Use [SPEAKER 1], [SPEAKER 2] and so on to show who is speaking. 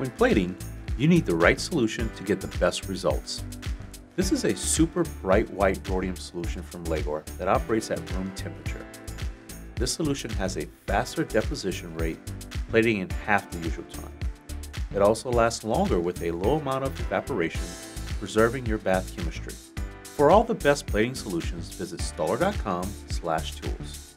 [SPEAKER 1] When plating, you need the right solution to get the best results. This is a super bright white rhodium solution from Legor that operates at room temperature. This solution has a faster deposition rate, plating in half the usual time. It also lasts longer with a low amount of evaporation, preserving your bath chemistry. For all the best plating solutions, visit stuller.com/tools.